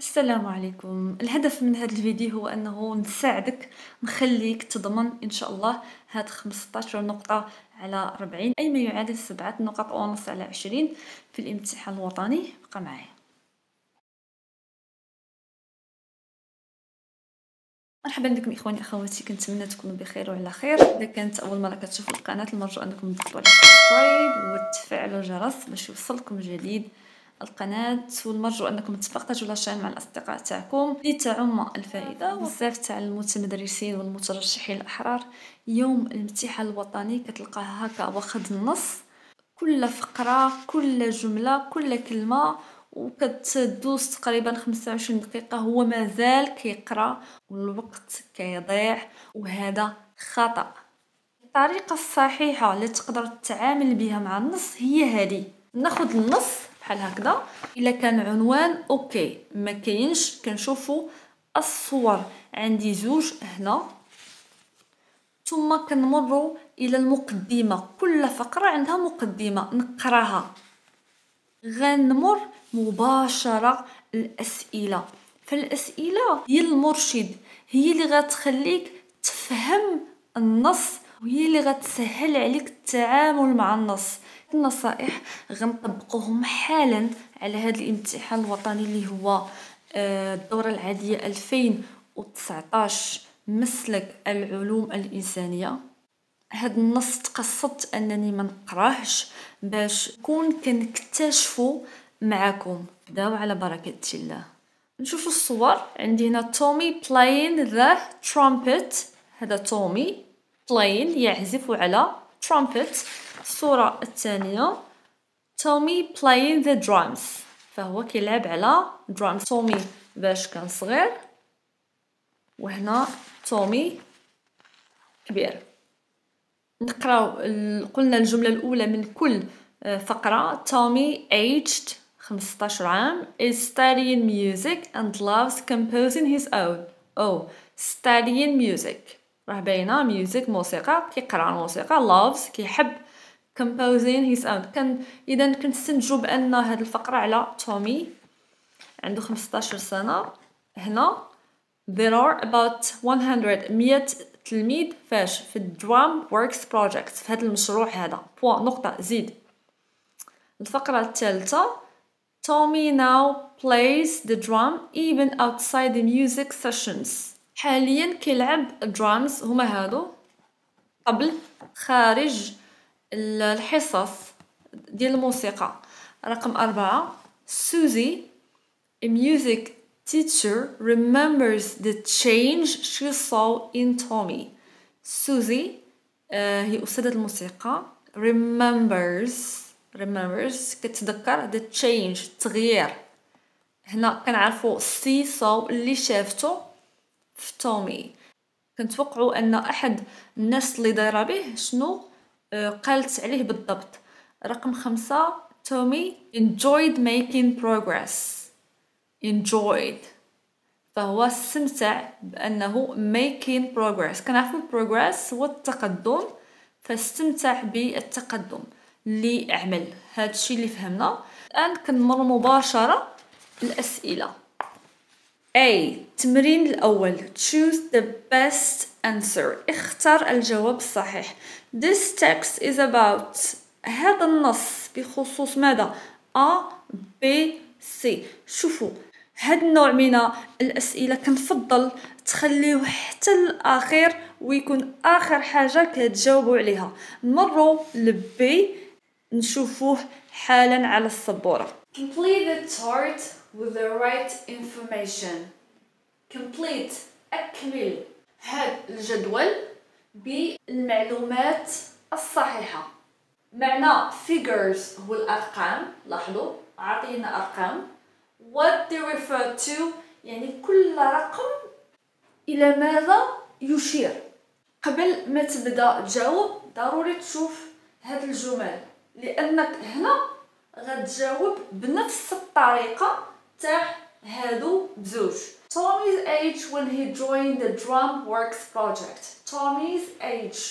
السلام عليكم. الهدف من هذا الفيديو هو أنه نساعدك نخليك تضمن إن شاء الله هاد 15 نقطة على 40 أي ما يعادل سبعة نقاط ونص على 20 في الامتحان الوطني. بقى معايا. مرحبا بكم إخواني أخواتي. كنتمنى تكونوا بخير وعلى خير. إذا كانت أول مرة كتشوفوا القناة المرجو أنكم تضغطوا على سبسكرايب وتفعلوا الجرس باش يوصلكم جديد القناة والمرجو أنكم تبارطاجوا لاشين مع الأصدقاء تاعكم لتعم الفائدة بزاف تاع المتمدرسين والمترشحين الاحرار يوم الامتحان الوطني كتلقاه هكا واخد النص. كل فقرة كل جملة كل كلمة وكتدوز تقريبا 25 دقيقة. هو مازال كيقرأ والوقت كيضيع وهذا خطأ. الطريقة الصحيحة اللي تقدر تتعامل بها مع النص هي هذه. ناخذ النص بحال هكذا. إلا كان عنوان أوكي ما كاينش. كنشوفوا الصور. عندي زوج هنا. ثم كنمروا إلى المقدمة. كل فقرة عندها مقدمة. نقراها. غنمر مباشرة الأسئلة. فالأسئلة هي المرشد. هي اللي غتخليك تفهم النص وهي اللي غتسهل عليك التعامل مع النص. النصائح غنطبقوهم حالا على هذا الامتحان الوطني اللي هو آه، الدورة العادية 2019 مسلك العلوم الإنسانية. هاد النص تقصدت أنني ما نقراهش باش نكون كنكتشفو معكم بداو على بركة الله. نشوفوا الصور. عندي هنا تومي playing the ترومبت هذا تومي playing يعزف على ترومبت الصورة الثانية. تومي playing the drums فهو كيلعب على درامز تومي باش كان صغير. وهنا تومي كبير. نقراو قلنا الجملة الأولى من كل آه، فقرة. Tommy aged 15 عام. Is studying music and loves composing his own. Oh studying music. راه باينة music موسيقى. كيقرأ الموسيقى loves كيحب composing his own كان إذا كنستنتجوا بان هذه الفقرة على تومي عنده 15 سنة. هنا there are about 100 100 تلميذ فاش في ال DrumWorks project في هذا المشروع هذا. بوا نقطة زيد. الفقرة الثالثة تومي now plays the drum even outside the music sessions. حاليا كيلعب الدرامز هما هادو. قبل خارج الحصص ديال الموسيقى. رقم أربعة سوزي a music teacher remembers the change she saw in Tommy. سوزي آه هي أستاذة الموسيقى remembers remembers كتذكر the change التغيير هنا كنعرفو سي saw اللي شافته في تومي كنتوقعوا أن أحد الناس اللي دايرة به شنو؟ قالت عليه بالضبط. رقم خمسة تومي enjoyed making progress. Enjoyed. فهو استمتع بأنه making progress. كنعرفو progress هو التقدم فاستمتع بالتقدم اللي عمل هذا الشيء اللي فهمنا. الآن كنمر مباشرة الأسئلة. A. التمرين الأول. Choose the best answer. اختر الجواب الصحيح. This text is about هذا النص بخصوص ماذا؟ A B C. شوفوا هاد النوع من الأسئلة كنفضل تخليه حتى الأخير ويكون آخر حاجة كتجاوبوا عليها. مروا لبي نشوفوه حالا على السبورة. Complete the chart with the right information. Complete أكمل. هاد الجدول بالمعلومات الصحيحة. معنى figures هو الأرقام. لاحظوا عطينا أرقام. What they refer to يعني كل رقم. إلى ماذا يشير. قبل ما تبدأ تجاوب ضروري تشوف هاد الجمل. لأنك هنا غتجاوب بنفس الطريقة. تاع هادو بزوج Tommy's age when he joined the Drum Works project. Tommy's age,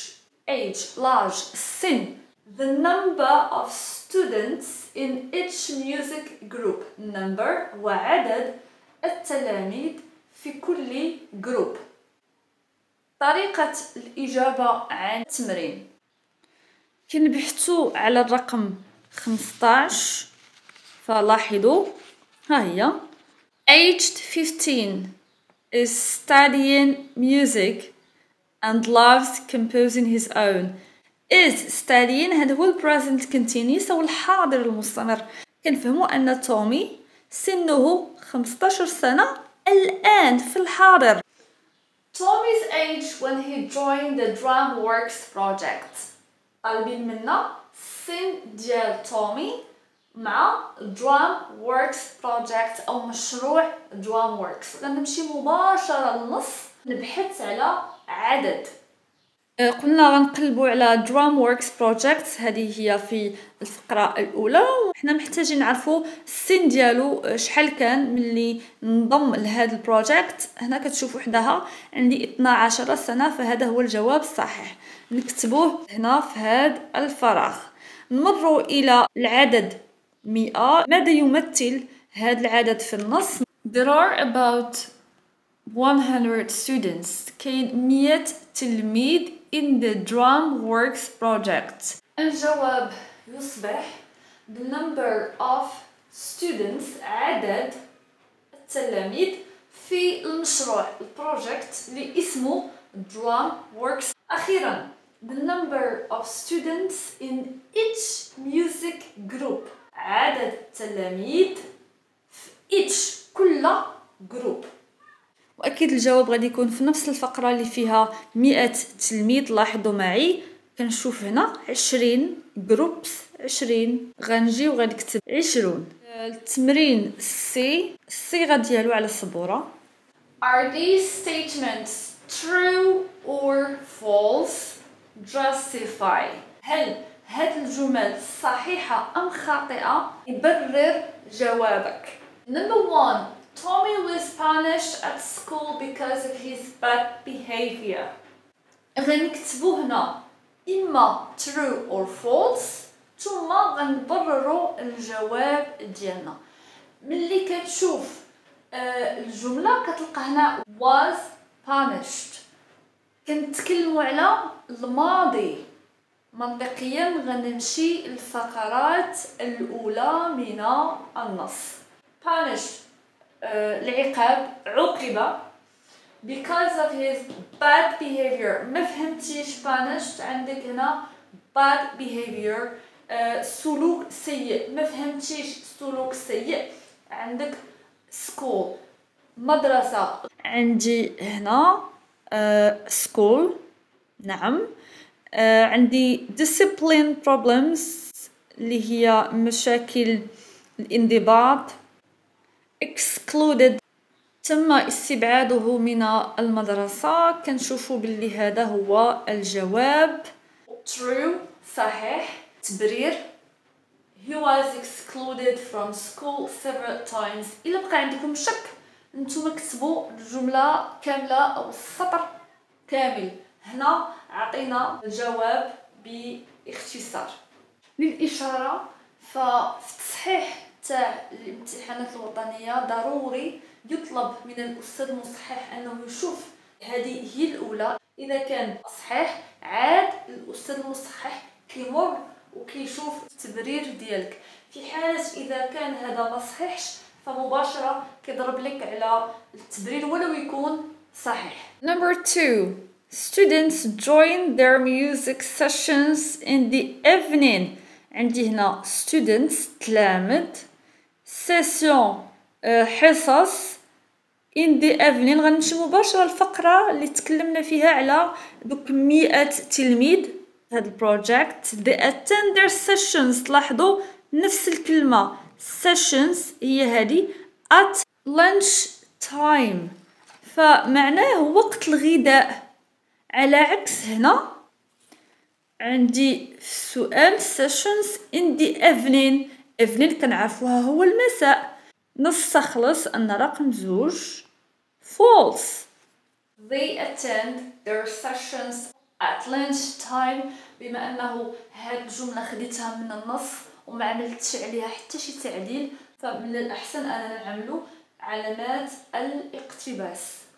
age, large, sin. The number of students in each music group. Number وعدد التلاميذ في كل جروب طريقة الإجابة عن التمرين كنبحثوا على الرقم 15 فلاحظوا ها هي aged 15 is studying music and loves composing his own is studying هذا هو present continuous أو الحاضر المستمر كنفهموا أن تومي سنه 15 سنة الآن في الحاضر Tommy's age when he joined the DrumWorks project طالبين منا السن ديال تومي مع DrumWorks project أو مشروع DrumWorks غنمشي مباشرة للنص نبحث على عدد. آه، قلنا غنقلبوا على DrumWorks project هذه هي في الفقرة الأولى. وحنا محتاجين نعرفوا السن ديالو آه، شحال كان ملي انضم لهذا البروجيكت. هنا كتشوفوا حداها عندي 12 سنة فهذا هو الجواب الصحيح. نكتبوه هنا في هذا الفراغ. نمروا إلى العدد. 100 ماذا يمثل هذا العدد في النص There are about 100 students كاين 100 تلميذ in the drum works project الجواب يصبح the number of students عدد التلاميذ في المشروع البروجكت اللي اسمه drum works أخيرا the number of students in each music group عدد التلاميذ في each كل group وأكيد الجواب غادي يكون في نفس الفقرة اللي فيها 100 تلميذ لاحظوا معي. كنشوف هنا 20 groups 20 غنجي وغنكتب 20 التمرين C الصيغه ديالو على السبورة. Are these statements true or false? Justify. هل هاد الجمل صحيحة أم خاطئة؟ يبرر جوابك. Number one Tommy was punished at school because of his bad behavior. غنكتبو هنا إما true or false ثم غنبررو الجواب ديالنا ملي كتشوف آه الجملة كتلقى هنا was punished كنتكلمو على الماضي منطقيا غنمشي للفقرات الأولى من النص. Punished العقاب. عوقب because of his bad behavior. ما فهمتيش بانشت عندك هنا bad behavior. uh, سلوك سيء. ما فهمتيش سلوك سيء. عندك school. مدرسة. عندي هنا uh, school. نعم. Uh, عندي discipline problems اللي هي مشاكل الانضباط excluded تم استبعاده من المدرسة. كنشوفوا باللي هذا هو الجواب. True صحيح. تبرير. He was excluded from school several times. إلا بقى عندكم شك نتوما كتبوا الجملة كاملة أو السطر كامل. هنا عطينا الجواب باختصار. للإشارة ففي التصحيح تاع الامتحانات الوطنية ضروري يطلب من الأستاذ المصحح أنه يشوف. هذه هي الأولى. إذا كان صحيح عاد الأستاذ المصحح كيمر وكيشوف التبرير ديالك. في حالة إذا كان هذا ما صحيحش فمباشرة كيضرب لك على التبرير ولو يكون صحيح. Number 2 students join their music sessions in the evening. عندي هنا students تلامذ. sessions حصص. In the evening غنمشي مباشرة للفقرة اللي تكلمنا فيها على دوك مئة تلميذ. هاد ال project. They attend their sessions. تلاحظوا نفس الكلمة. Sessions هي هادي. At lunch time. فمعناه وقت الغداء. على عكس هنا عندي سؤال sessions in the evening. ايفلين كنعرفوها هو المساء. نستخلص أن رقم زوج false. They attend their sessions at lunch time بما أنه هاد الجملة خديتها من النص وما عملتش عليها حتى شي تعديل. فمن الأحسن أننا نعملو علامات الاقتباس.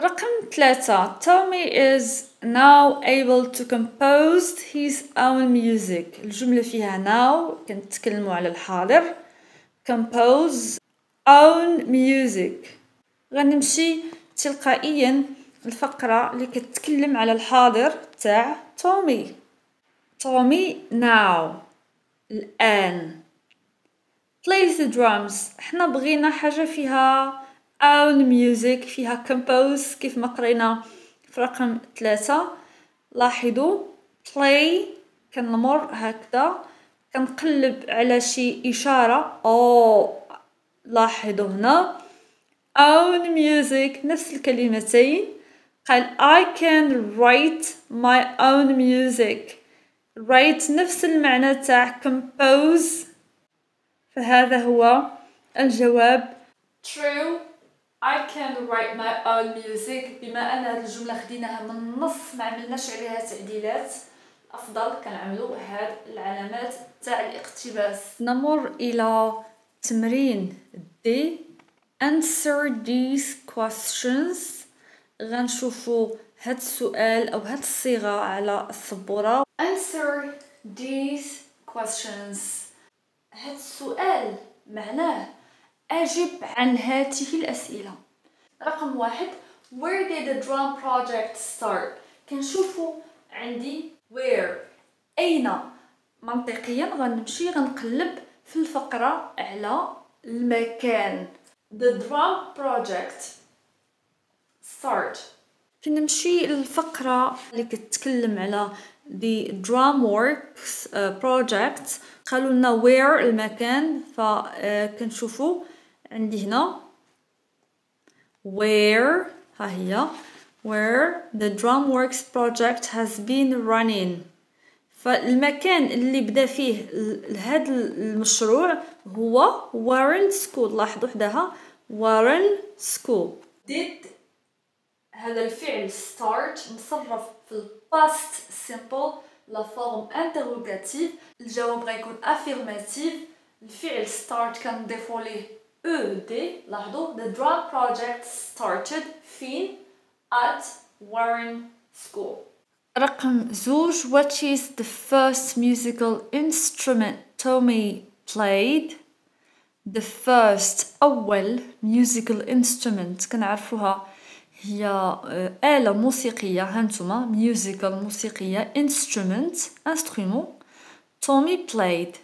رقم ثلاثة. Tommy is now able to compose his own music? الجملة فيها now كنتكلموا على الحاضر. Compose own music. غنمشي تلقائيا الفقرة اللي كتكلم على الحاضر تاع تومي تومي now. الآن. Play the drums. حنا بغينا حاجة فيها own music فيها compose كيف ما قرينا في رقم ثلاثة. لاحظوا play كنمر هكذا. كنقلب على شي إشارة. أو لاحظوا هنا. own music نفس الكلمتين قال I can write my own music. Write نفس المعنى تاع compose. فهذا هو الجواب. True. I can write my own music بما أن هذه الجملة خديناها من النص ما عملناش عليها تعديلات. أفضل كنعملوا هاد العلامات تاع الاقتباس. نمر إلى تمرين دي answer these questions. غنشوفوا هاد السؤال أو هاد الصيغة على السبورة. Answer these questions. هاد السؤال معناه أجب عن هذه الأسئلة. رقم واحد Where did the drum project start؟ كنشوفوا عندي where. أين؟ منطقيا غنمشي غنقلب في الفقرة على المكان. The drum project start. كنمشي للفقرة اللي كتكلم على the drum works uh, project. قالوا لنا where المكان فكنشوفوا عندي هنا where ها هي. Where the DrumWorks project has been running. فالمكان اللي بدا فيه هذا المشروع هو وارن سكول لاحظوا حداها. Warren School did هذا الفعل start مصرف في ال past simple la forme interrogative الجواب غيكون affirmative. الفعل start كنضيفو ليه. ed لاحظوا the drum project started فين at Warren School رقم زوج what is the first musical instrument Tommy played the first أول musical instrument كنعرفوها هي آلة موسيقية هانتوما musical موسيقية instrument instrument Tommy played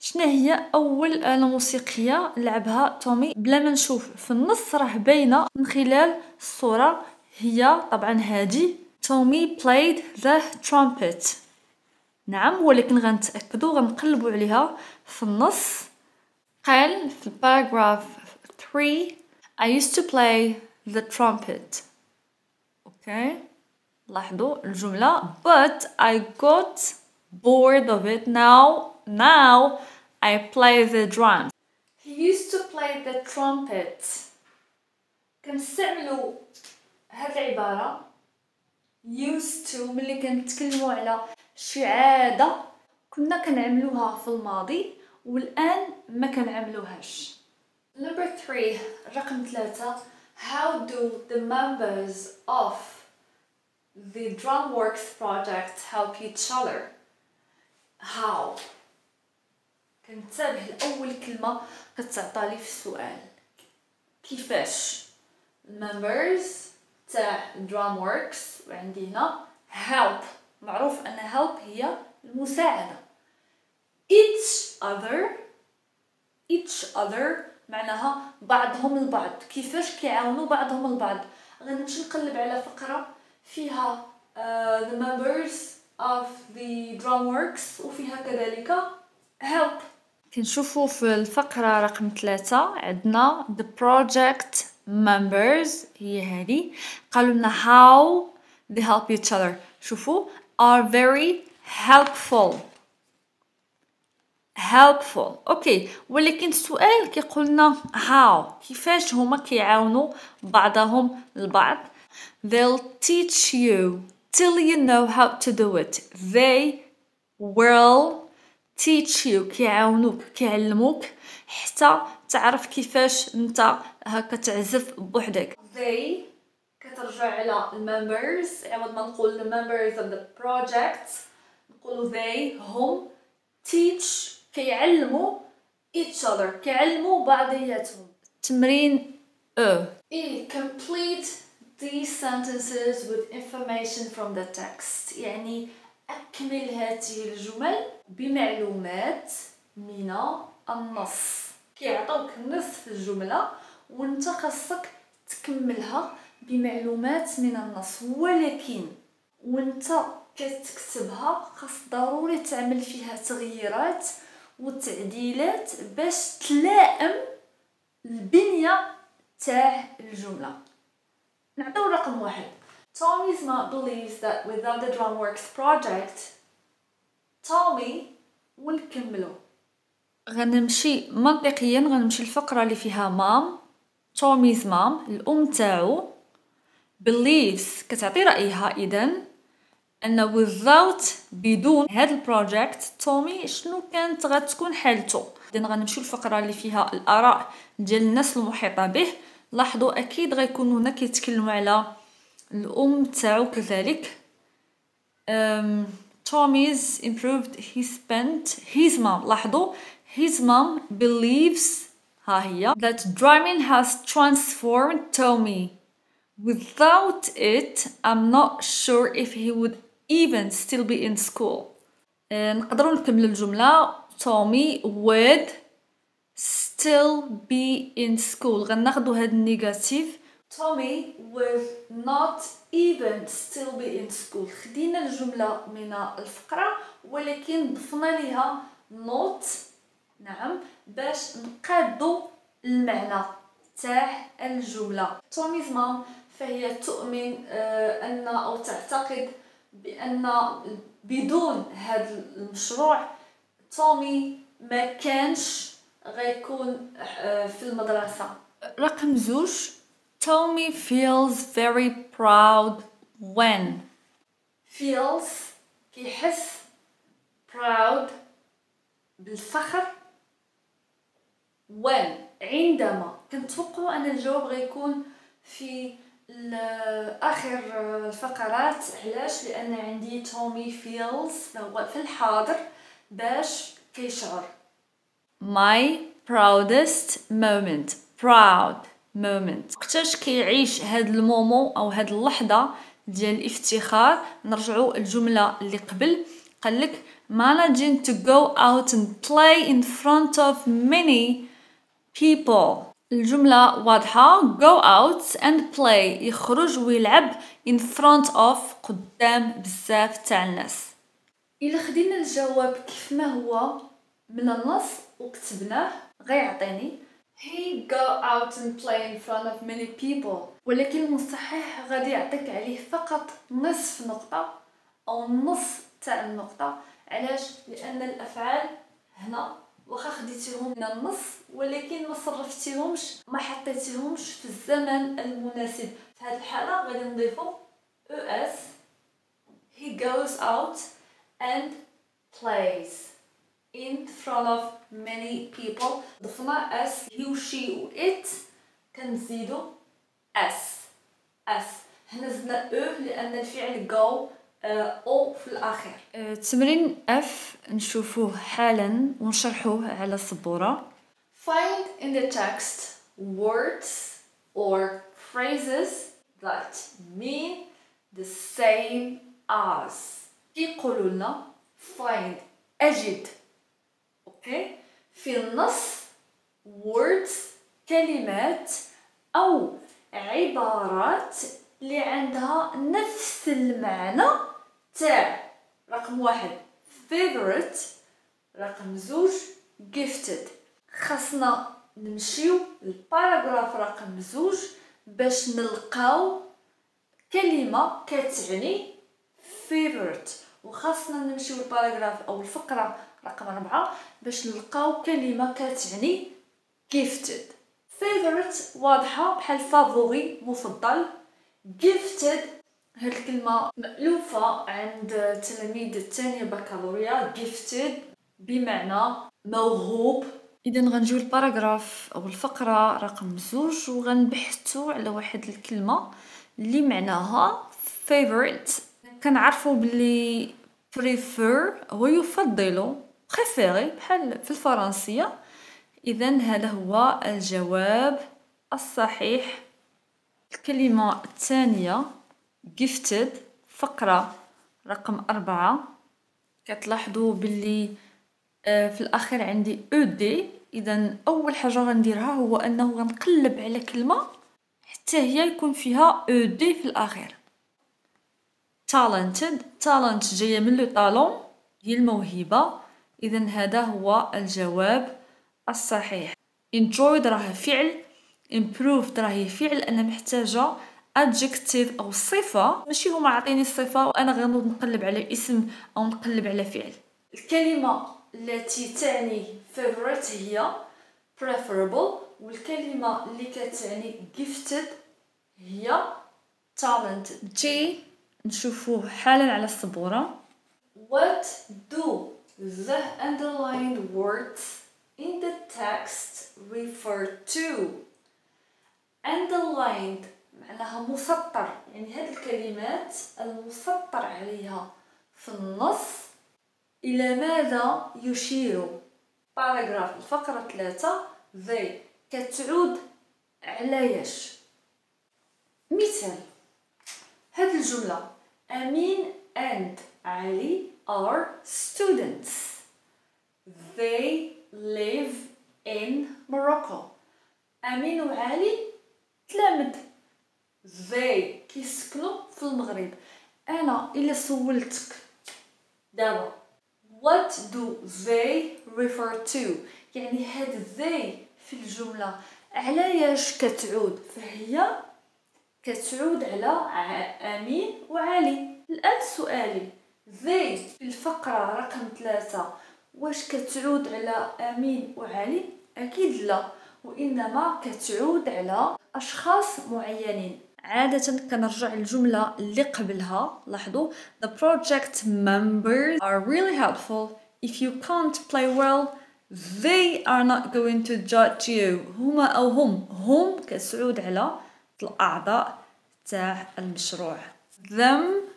شنو هي أول آلة موسيقية لعبها تومي؟ بلا ما نشوف في النص راه باينة من خلال الصورة هي طبعا هادي. تومي played the trumpet. نعم ولكن غنتأكدوا غنقلبوا عليها في النص. قال في الباراجراف 3 I used to play the trumpet. okay لاحظوا الجملة but I got bored of it now. now I play the drums. He used to play the trumpet. كنستعملوا هاد العبارة used to ملي كنتكلموا على شي عادة كنا كنعملوها في الماضي والآن ما كنعملوهاش. Number three رقم ثلاثة How do the members of the DrumWorks project help each other? How? كنتبه لأول كلمة كتعطالي في السؤال. كيفاش؟ Members تاع drum works وعندي هنا help. معروف أن help هي المساعدة. Each other each other معناها بعضهم البعض. كيفاش كيعاونوا بعضهم البعض؟ غنمشي نقلب على فقرة فيها uh, the members of the drum works وفيها كذلك help. كنشوفو في الفقرة رقم ثلاثة عندنا the project members هي هذه قالوا لنا how they help each other شوفوا are very helpful helpful أوكي ولكن السؤال كيقول لنا how كيفاش هما كيعاونوا بعضهم البعض they'll teach you till you know how to do it they will teach you كيعاونوك كيعلموك حتى تعرف كيفاش أنت هكا تعزف بوحدك they كترجع على الممبرز عوض ما نقول the members of the project نقولوا they هم teach كيعلموا each other كيعلموا بعضياتهم تمرين أو E. Complete these sentences with information from the text يعني أكمل هذه الجمل بمعلومات من النص. كيعطوك نصف الجملة وأنت خاصك تكملها بمعلومات من النص. ولكن وأنت كتكتبها خاص ضروري تعمل فيها تغييرات وتعديلات باش تلائم البنية تاع الجملة. نعطيو رقم واحد. Tommy's mom believes that without the DrumWorks project Tommy ونكملو غنمشي منطقيا غنمشي الفقرة اللي فيها mom Tommy's mom الأم تاعو believes كتعطي رأيها إذن أن without بدون هاد ال project تومي شنو كانت غتكون حالته. إذن غنمشيو الفقرة اللي فيها الآراء ديال الناس المحيطة به. لاحظوا أكيد غيكونوا هنا كيتكلموا على الأم تاعو كذلك um, Tommy's improved he spent his mom لاحظوا his mom believes ها هي that drumming has transformed Tommy without it I'm not sure if he would even still be in school نقدروا نكملوا الجملة تومي would still be in school غناخدو هاد النيجاتيف تومي would not even still be in school. خدينا الجملة من الفقرة ولكن ضفنا ليها not نعم باش نقادو المعنى تاع الجملة. تومي's mom فهي تؤمن آه أن أو تعتقد بأن بدون هذا المشروع تومي ما كانش غيكون في المدرسة. رقم زوج Tommy feels very proud when? Feels كيحس proud بالفخر. When عندما. كنتوقعوا أن الجواب غيكون في آخر الفقرات. علاش؟ لأن عندي تومي فيلز فهو في الحاضر باش كيشعر. My proudest moment. Proud. Moment. وقتاش كيعيش هاد المومو أو هاد اللحظه ديال الافتخار نرجعوا الجمله اللي قبل قالك managing to go out and play in front of many people. الجملة واضحة go out and play. يخرج ويلعب in front of قدام بزاف تاع الناس إلا خدينا الجواب كيف ما هو من النص وكتبناه غيعطيني he go out and play in front of many people. ولكن المصحح غادي يعطيك عليه فقط نصف نقطة أو نص تاع النقطة. علاش؟ لأن الأفعال هنا واخا خديتيهم من النص ولكن ما صرفتيهمش ما حطيتيهمش في الزمن المناسب. في هذه الحالة غادي نضيفو S. He goes out and plays in front of many people. ضفنا S he و she و it كنزيدو S S هنا زدنا E لأن الفعل go أو في الاخير تمرين F نشوفوه حالا ونشرحوه على السبورة. Find in the text words or phrases that mean the same as. يقولوا لنا find أجد. أوكي؟ في النص words كلمات أو عبارات اللي عندها نفس المعنى تاع رقم واحد favorite. رقم زوج gifted. خاصنا نمشيو للباراغراف رقم زوج باش نلقاو كلمة كتعني favorite. وخاصنا نمشيو للباراغراف أو الفقرة رقم أربعة باش نلقاو كلمة كتعني gifted. Favorite واضحة بحال فافوري مفضل. Gifted هاد الكلمة مألوفة عند تلاميذ الثانية بكالوريا. Gifted بمعنى موهوب. إذا غنجيو الباراغراف أو الفقرة رقم زوج وغنبحثوا على واحد الكلمة اللي معناها favorite. كنعرفوا بلي prefer هو يفضل. بريفيري بحال في الفرنسية. اذا هذا هو الجواب الصحيح. الكلمة الثانية gifted فقرة رقم أربعة. كتلاحظوا باللي آه، في الأخير عندي أو دي اذا أول حاجة غنديرها هو أنه غنقلب على كلمة حتى هي يكون فيها أو دي في الأخير. Talented talent جاية من لو طالون هي الموهبة. اذا هذا هو الجواب الصحيح. Enjoyed راه فعل. Improved راهي فعل أنا محتاجة adjective أو صفة. ماشي هما عاطيني الصفة وأنا غنوض نقلب على اسم أو نقلب على فعل. الكلمة التي تعني favorite هي preferable والكلمة اللي كتعني gifted هي talented. جي نشوفوه حالا على السبورة. What do the underlined words in the text refer to? underlined معناها مسطر. يعني هاد الكلمات المسطر عليها في النص. إلى ماذا يشير؟ باراغراف الفقرة ثلاثة. They كتعود على ياش مثال هاد الجملة. أمين and علي. Are students. They live in Morocco. أمين وعلي تلامد they كيسكنوا في المغرب أنا إلا سولتك دابا what do they refer to? يعني هاد they في الجملة على ياش كتعود فهي كتعود على أمين وعلي الآن سؤالي they في الفقرة رقم ثلاثة. واش كتعود على أمين وعلي؟ أكيد لا وإنما كتعود على أشخاص معينين. عادة كنرجع الجملة اللي قبلها. لاحظوا the project members are really helpful. If you can't play well they are not going to judge you. هما أو هم هم كسعود على الأعضاء تاع المشروع. Them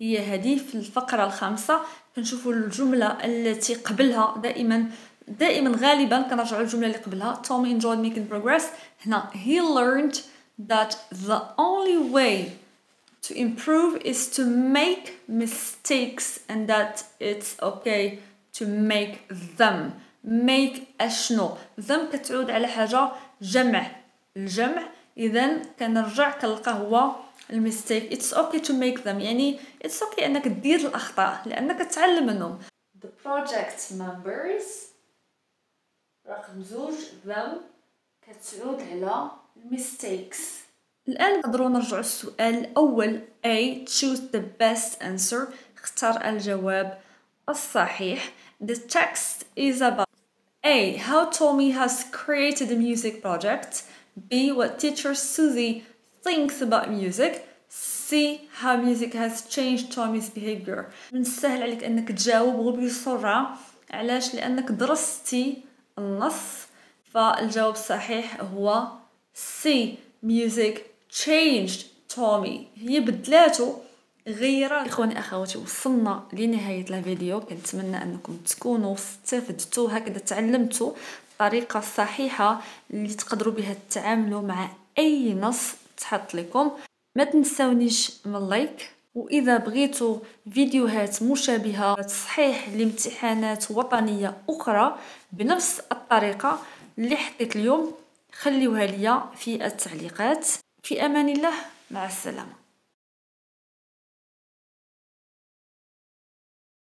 هي هذه في الفقرة الخامسة. كنشوفوا الجملة التي قبلها دائما. دائما غالبا كنرجعوا الجملة اللي قبلها. Tom enjoyed making progress. هنا he learned that the only way to improve is to make mistakes and that it's okay to make them. Make أشنو؟ them كتعود على حاجة جمع. الجمع. اذا كنرجع كنلقى هو ال mistakes it's okay to make them يعني it's okay انك دير الاخطاء لانك تتعلم منهم the project members رقم زوج them كتعود على mistakes الآن نقدروا نرجعوا السؤال الأول A choose the best answer اختار الجواب الصحيح The text is about A. How Tommy has created a music project B. What teacher Susie thinks about music C. How music has changed Tommy's behavior. من السهل عليك أنك تجاوب بسرعة علاش؟ لأنك درستي النص فالجواب الصحيح هو C music changed Tommy. هي بدلاتو غير إخواني أخواتي وصلنا لنهاية الفيديو كنتمنى أنكم تكونوا استفدتوا هكذا تعلمتوا الطريقة الصحيحه اللي تقدروا بها تتعاملوا مع أي نص تحط لكم ما تنساونيش من like. وإذا بغيتوا فيديوهات مشابهة تصحيح لامتحانات وطنية أخرى بنفس الطريقة اللي حطيت اليوم خليوها ليا في التعليقات. في أمان الله. مع السلامة.